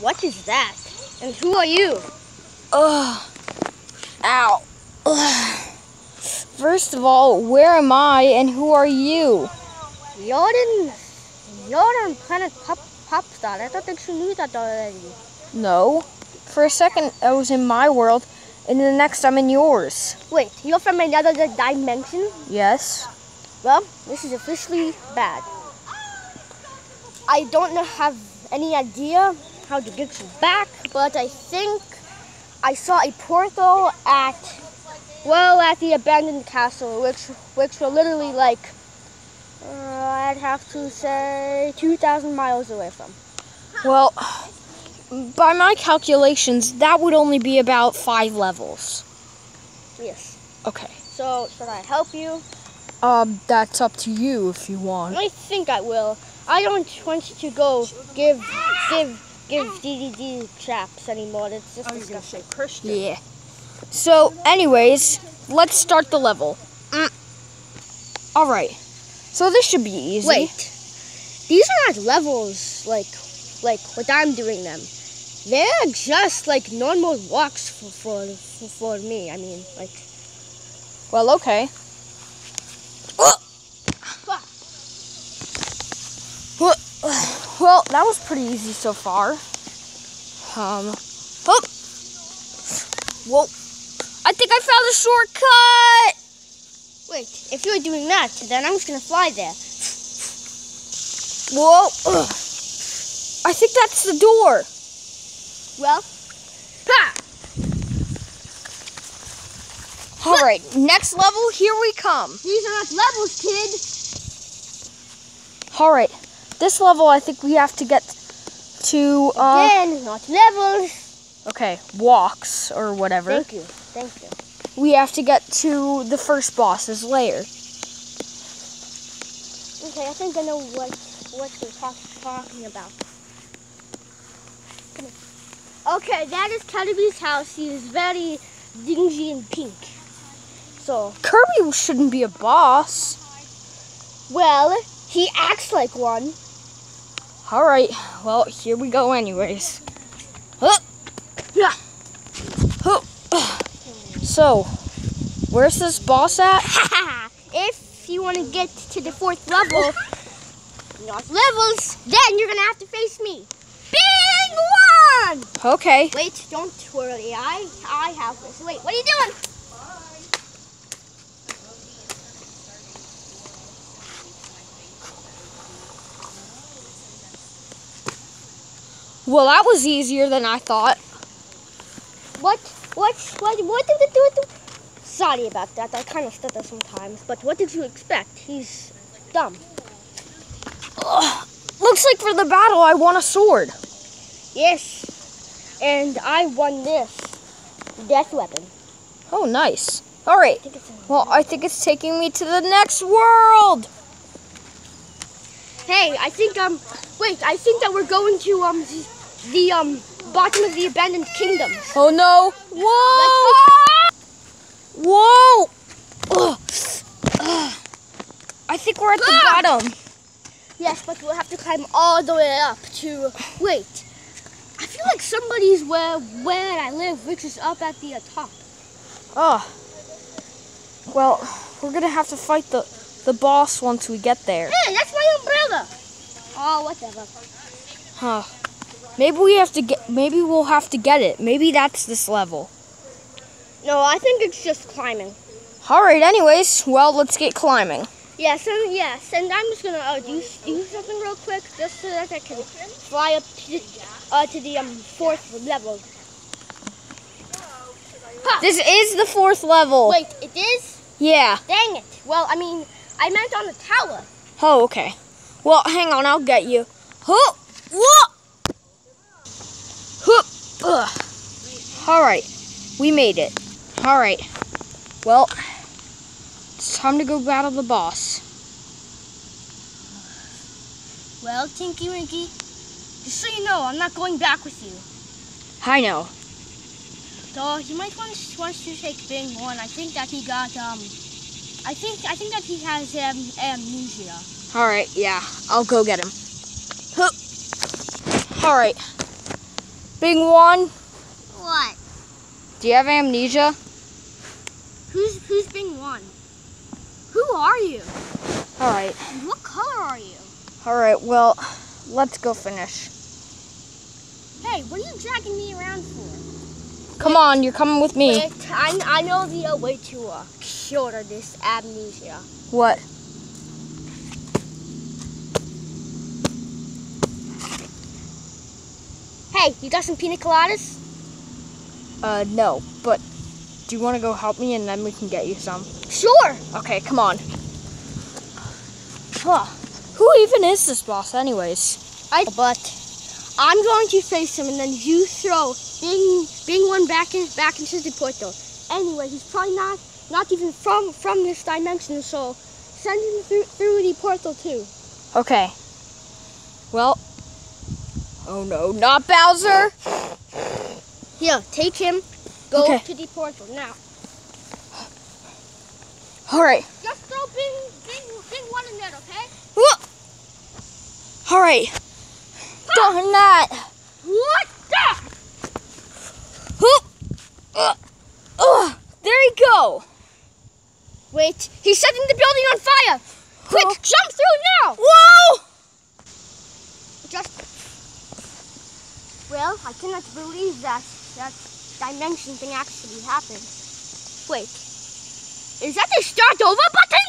What is that? And who are you? Ugh. Ow. Ugh. First of all, where am I and who are you? You're in, you're on planet Pop, Popstar. I thought that you knew that already. No. For a second, I was in my world, and the next I'm in yours. Wait, you're from another dimension? Yes. Well, this is officially bad. I don't have any idea how to get you back, but I think I saw a portal at, well, at the abandoned castle, which, which were literally like, uh, I'd have to say 2,000 miles away from. Well, by my calculations, that would only be about five levels. Yes. Okay. So, should I help you? Um, that's up to you if you want. I think I will. I don't want you to go give give give DDD traps anymore. It's just disgusting. Christian. Yeah. So, anyways, let's start the level. Mm. All right. So this should be easy. Wait, these are not levels like like what I'm doing them. They're just like normal walks for for for, for me. I mean, like Well, okay. Well, that was pretty easy so far. Um, oh, whoa! I think I found a shortcut. wait. If you're doing that, then I'm just gonna fly there. Whoa! Ugh. I think that's the door. Well, ha! All right, next level. Here we come. These are not levels, kid. All right, this level I think we have to get to. Uh, Again, not levels. okay, walks or whatever. Thank you. Thank you. we have to get to the first boss's lair. Okay, I think I know what what you're talk, talking about. Okay, that is Kirby's house. He is very dingy and pink. So, Kirby shouldn't be a boss. well, he acts like one. All right, well, here we go anyways. Yeah. So, where's this boss at? if you want to get to the fourth level, levels, then you're gonna have to face me. Big one. Okay. Wait, don't worry. I I have this. Wait, what are you doing? Well, that was easier than I thought. What? What? What? What did it do? It do? Sorry about that. I kind of stutter sometimes. But what did you expect? He's dumb. Ugh. Looks like for the battle I won a sword. Yes. And I won this death weapon. Oh, nice. All right. I think it's a- Well, I think it's taking me to the next world. Hey, I think um. Wait, I think that we're going to um the, the um bottom of the abandoned kingdom. Oh no! Whoa! Whoa! Ugh. Ugh. I think we're at the Ah! bottom. Yes, but we'll have to climb all the way up to. Wait. I feel like somebody's where where I live, which is up at the uh, top. Oh. Well, we're gonna have to fight the the boss once we get there. Hey, that's my umbrella. Oh, whatever. Huh. Maybe we have to get. Maybe we'll have to get it. Maybe that's this level. No, I think it's just climbing. All right. Anyways, well, let's get climbing. Yes, and yes, and I'm just gonna uh, do do something real quick, just so that I can fly up to, uh, to the um fourth level. This is the fourth level. Wait, it is? Yeah. Dang it! Well, I mean, I meant on the tower. Oh, okay. Well, hang on. I'll get you. Huh. Whoa. Huh. Ugh. All right. We made it. All right. Well, it's time to go battle the boss. Well, Tinky Winky, just so you know, I'm not going back with you. I know. So you might want want to take Bing one. I think that he got um, I think I think that he has um, amnesia. All right. Yeah. I'll go get him. Huh. All right. Bing one, What? do you have amnesia? Who's who's being one? Who are you? All right. What color are you? All right. Well, let's go finish. Hey, what are you dragging me around for? Come on, you're coming with me. Wait, I, I know the uh, way to uh, cure this amnesia. What? Hey, you got some pina coladas? Uh, no. But do you want to go help me and then we can get you some? Sure. Okay, come on. Huh. Who even is this boss, anyways? I but I'm going to face him and then you throw Bing Bing one back in back into the portal. Anyway, he's probably not not even from from this dimension, so send him through through the portal too. Okay. Well. Oh no, not Bowser! Here, take him. Go Okay. to the portal now. Alright. Just throw Bing Bing Bing one in there, okay? Alright. Darn that! What the? Uh, uh, there you go! Wait, he's setting the building on fire! Quick, Huh? jump through now! Whoa! Just. Well, I cannot believe that that dimension thing actually happened. Wait, is that the start over button?